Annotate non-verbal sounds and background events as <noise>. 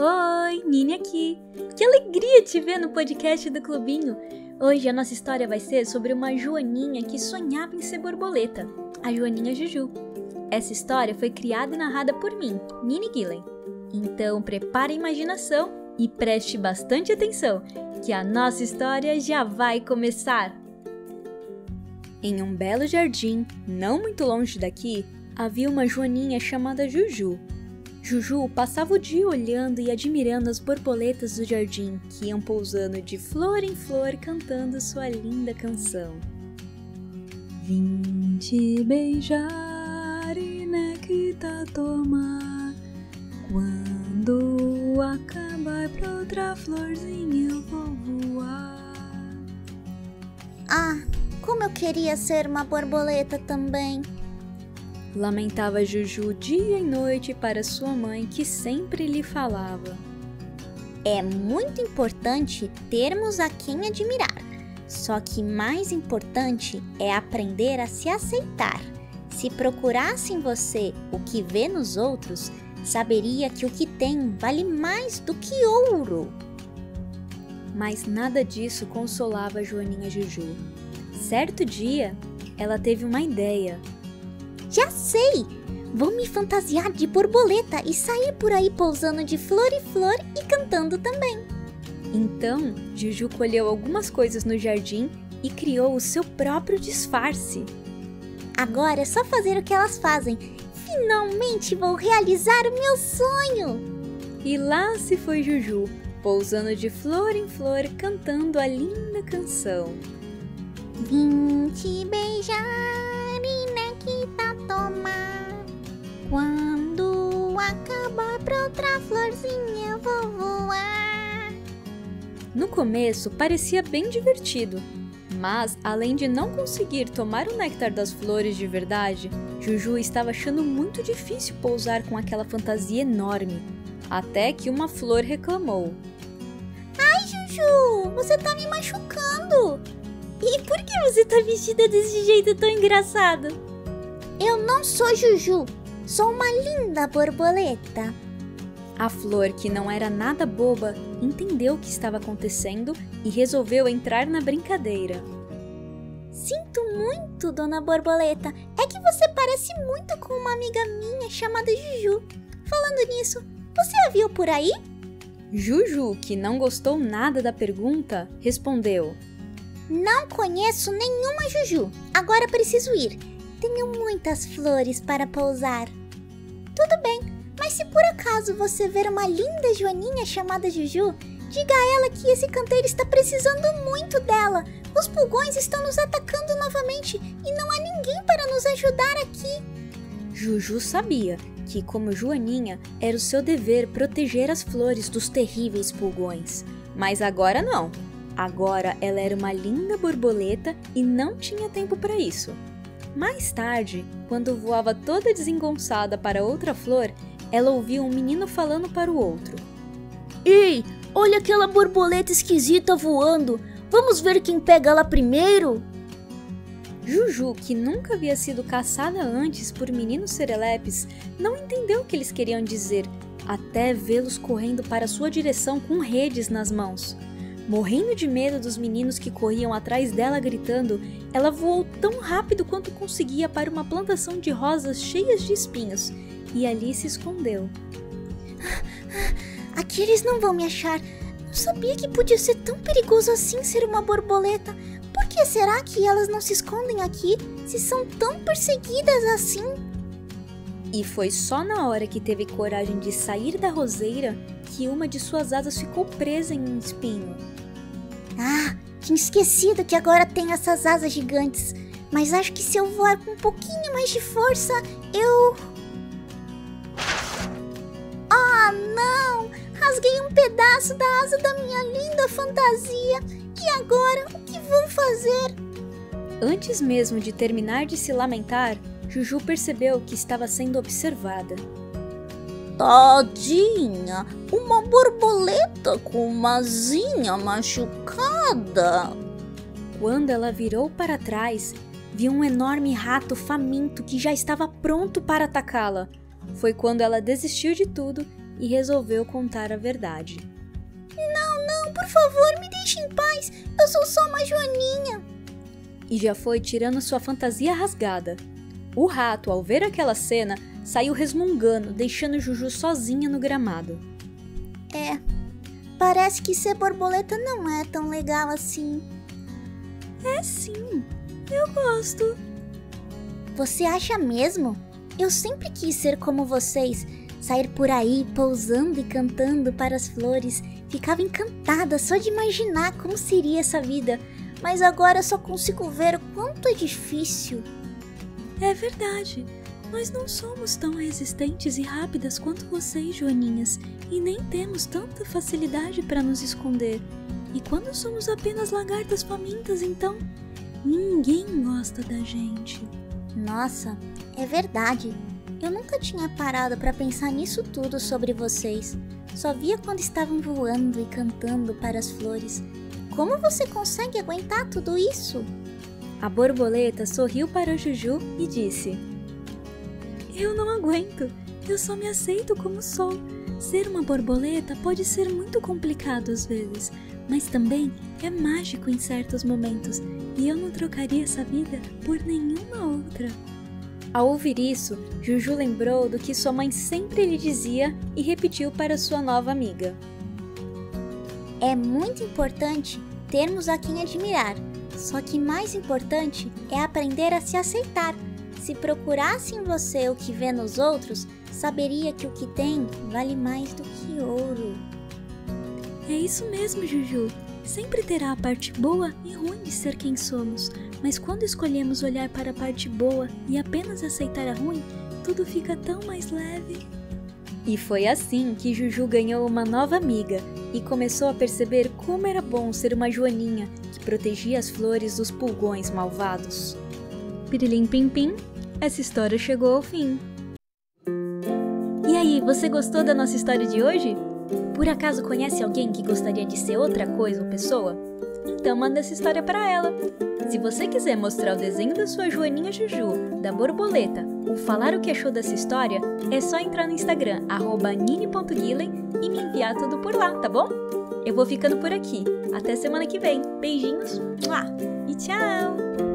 Oi, Nini aqui. Que alegria te ver no podcast do Clubinho. Hoje a nossa história vai ser sobre uma joaninha que sonhava em ser borboleta, a Joaninha Juju. Essa história foi criada e narrada por mim, Nini Gillen. Então prepare a imaginação e preste bastante atenção, que a nossa história já vai começar. Em um belo jardim, não muito longe daqui, havia uma joaninha chamada Juju. Juju passava o dia olhando e admirando as borboletas do jardim que iam pousando de flor em flor cantando sua linda canção. Vim te beijar e nectar tomar. Quando acabar pra outra florzinha eu vou voar. Ah, como eu queria ser uma borboleta também. Lamentava Juju dia e noite para sua mãe, que sempre lhe falava. É muito importante termos a quem admirar, só que mais importante é aprender a se aceitar. Se procurasse em você o que vê nos outros, saberia que o que tem vale mais do que ouro. Mas nada disso consolava Joaninha Juju. Certo dia, ela teve uma ideia. Já sei! Vou me fantasiar de borboleta e sair por aí pousando de flor em flor e cantando também. Então, Juju colheu algumas coisas no jardim e criou o seu próprio disfarce. Agora é só fazer o que elas fazem. Finalmente vou realizar o meu sonho! E lá se foi Juju, pousando de flor em flor, cantando a linda canção. Vim te beijar Quando acabar pra outra florzinha eu vou voar. No começo parecia bem divertido, mas além de não conseguir tomar o néctar das flores de verdade, Juju estava achando muito difícil pousar com aquela fantasia enorme. Até que uma flor reclamou: Ai, Juju, você tá me machucando! E por que você tá vestida desse jeito tão engraçado? Eu não sou Juju, sou uma linda borboleta. A flor, que não era nada boba, entendeu o que estava acontecendo e resolveu entrar na brincadeira. Sinto muito, dona Borboleta. É que você parece muito com uma amiga minha chamada Juju. Falando nisso, você a viu por aí? Juju, que não gostou nada da pergunta, respondeu: Não conheço nenhuma Juju. Agora preciso ir. Tenho muitas flores para pousar. Tudo bem, mas se por acaso você ver uma linda joaninha chamada Juju, diga a ela que esse canteiro está precisando muito dela. Os pulgões estão nos atacando novamente e não há ninguém para nos ajudar aqui. Juju sabia que, como Joaninha, era o seu dever proteger as flores dos terríveis pulgões. Mas agora não. Agora ela era uma linda borboleta e não tinha tempo para isso. Mais tarde, quando voava toda desengonçada para outra flor, ela ouviu um menino falando para o outro: Ei, olha aquela borboleta esquisita voando! Vamos ver quem pega ela primeiro? Juju, que nunca havia sido caçada antes por meninos serelepes, não entendeu o que eles queriam dizer, até vê-los correndo para sua direção com redes nas mãos. Morrendo de medo dos meninos que corriam atrás dela gritando, ela voou tão rápido quanto conseguia para uma plantação de rosas cheias de espinhos e ali se escondeu. <gasps> Aqui eles não vão me achar. Não sabia que podia ser tão perigoso assim ser uma borboleta. Por que será que elas não se escondem aqui se são tão perseguidas assim? E foi só na hora que teve coragem de sair da roseira que uma de suas asas ficou presa em um espinho. Ah, tinha esquecido que agora tem essas asas gigantes. Mas acho que se eu voar com um pouquinho mais de força, eu. Ah, não! Rasguei um pedaço da asa da minha linda fantasia. E agora, o que vou fazer? Antes mesmo de terminar de se lamentar, Juju percebeu que estava sendo observada. Tadinha, uma borboleta com uma asinha machucada. Quando ela virou para trás, viu um enorme rato faminto que já estava pronto para atacá-la. Foi quando ela desistiu de tudo e resolveu contar a verdade. Não, não, por favor, me deixe em paz. Eu sou só uma joaninha. E já foi tirando sua fantasia rasgada. O rato, ao ver aquela cena, saiu resmungando, deixando Juju sozinha no gramado. É, parece que ser borboleta não é tão legal assim. É sim, eu gosto. Você acha mesmo? Eu sempre quis ser como vocês, sair por aí pousando e cantando para as flores. Ficava encantada só de imaginar como seria essa vida, mas agora só consigo ver o quanto é difícil. É verdade. Nós não somos tão resistentes e rápidas quanto vocês, Joaninhas, e nem temos tanta facilidade para nos esconder. E quando somos apenas lagartas famintas, então, ninguém gosta da gente. Nossa, é verdade. Eu nunca tinha parado para pensar nisso tudo sobre vocês. Só via quando estavam voando e cantando para as flores. Como você consegue aguentar tudo isso? A borboleta sorriu para Juju e disse: Eu não aguento. Eu só me aceito como sou. Ser uma borboleta pode ser muito complicado às vezes, mas também é mágico em certos momentos, e eu não trocaria essa vida por nenhuma outra. Ao ouvir isso, Juju lembrou do que sua mãe sempre lhe dizia e repetiu para sua nova amiga. É muito importante termos a quem admirar, só que mais importante é aprender a se aceitar. Se procurasse em você o que vê nos outros, saberia que o que tem vale mais do que ouro. É isso mesmo, Juju. Sempre terá a parte boa e ruim de ser quem somos, mas quando escolhemos olhar para a parte boa e apenas aceitar a ruim, tudo fica tão mais leve. E foi assim que Juju ganhou uma nova amiga e começou a perceber como era bom ser uma joaninha que protegia as flores dos pulgões malvados. Pirilim pim pim, essa história chegou ao fim. E aí, você gostou da nossa história de hoje? Por acaso conhece alguém que gostaria de ser outra coisa ou pessoa? Então manda essa história para ela. Se você quiser mostrar o desenho da sua joaninha Juju, da borboleta, ou falar o que achou dessa história, é só entrar no Instagram, nini.guilen e me enviar tudo por lá, tá bom? Eu vou ficando por aqui. Até semana que vem. Beijinhos e tchau!